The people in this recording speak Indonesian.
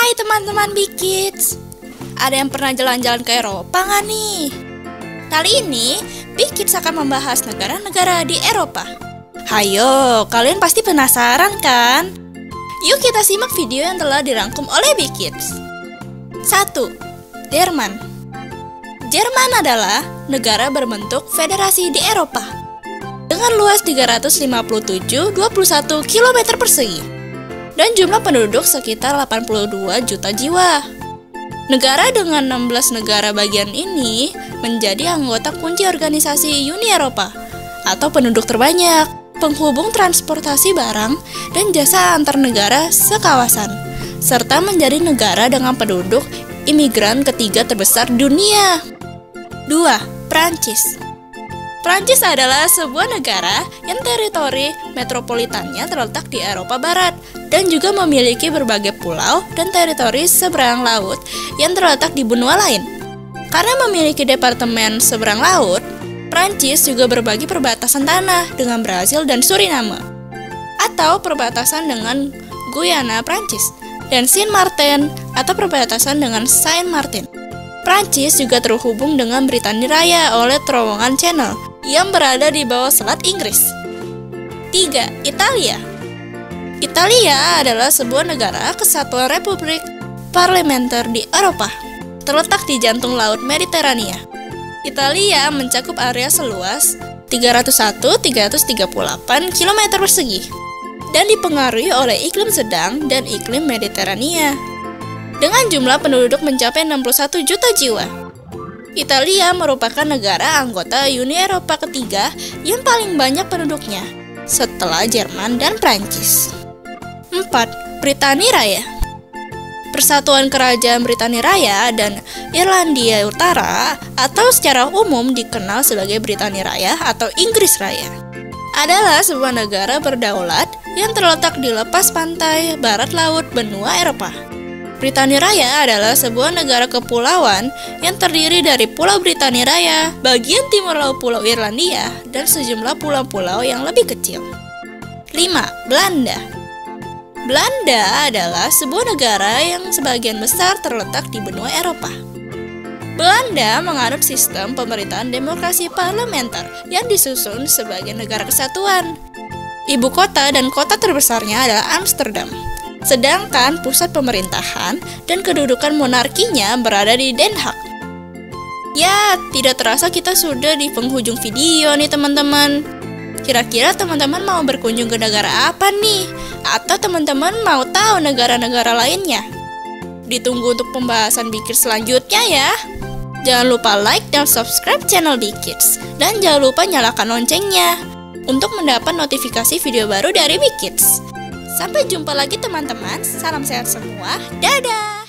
Hai teman-teman Big Kids Ada yang pernah jalan-jalan ke Eropa nggak nih? Kali ini Big Kids akan membahas negara-negara di Eropa Hayo, kalian pasti penasaran kan? Yuk kita simak video yang telah dirangkum oleh Big Kids 1. Jerman Jerman adalah negara berbentuk federasi di Eropa dengan luas 357,21 km persegi dan jumlah penduduk sekitar 82 juta jiwa. Negara dengan 16 negara bagian ini menjadi anggota kunci organisasi Uni Eropa atau penduduk terbanyak, penghubung transportasi barang dan jasa antar negara sekawasan, serta menjadi negara dengan penduduk imigran ketiga terbesar dunia. 2. Prancis Prancis adalah sebuah negara yang teritori metropolitannya terletak di Eropa Barat dan juga memiliki berbagai pulau dan teritori seberang laut yang terletak di benua lain. Karena memiliki departemen seberang laut, Prancis juga berbagi perbatasan tanah dengan Brasil dan Suriname, atau perbatasan dengan Guyana Prancis, dan Saint Martin atau perbatasan dengan Saint Martin. Prancis juga terhubung dengan Britania Raya oleh terowongan Channel yang berada di bawah selat Inggris. 3. Italia Italia adalah sebuah negara kesatuan republik parlementer di Eropa, terletak di jantung Laut Mediterania. Italia mencakup area seluas 301-338 km persegi dan dipengaruhi oleh iklim sedang dan iklim Mediterania. Dengan jumlah penduduk mencapai 61 juta jiwa. Italia merupakan negara anggota Uni Eropa ketiga yang paling banyak penduduknya, setelah Jerman dan Prancis. 4. Britania Raya Persatuan Kerajaan Britania Raya dan Irlandia Utara atau secara umum dikenal sebagai Britania Raya atau Inggris Raya adalah sebuah negara berdaulat yang terletak di lepas pantai barat laut benua Eropa. Britania Raya adalah sebuah negara kepulauan yang terdiri dari Pulau Britania Raya, bagian timur laut Pulau Irlandia, dan sejumlah pulau-pulau yang lebih kecil. 5. Belanda Belanda adalah sebuah negara yang sebagian besar terletak di benua Eropa. Belanda menganut sistem pemerintahan demokrasi parlementer yang disusun sebagai negara kesatuan. Ibu kota dan kota terbesarnya adalah Amsterdam. Sedangkan pusat pemerintahan dan kedudukan monarkinya berada di Den Haag. Ya, tidak terasa kita sudah di penghujung video nih teman-teman. Kira-kira teman-teman mau berkunjung ke negara apa nih? Atau teman-teman mau tahu negara-negara lainnya? Ditunggu untuk pembahasan Bikir selanjutnya ya. Jangan lupa like dan subscribe channel Bikids. Dan jangan lupa nyalakan loncengnya untuk mendapat notifikasi video baru dari Bikids. Sampai jumpa lagi teman-teman. Salam sehat semua. Dadah.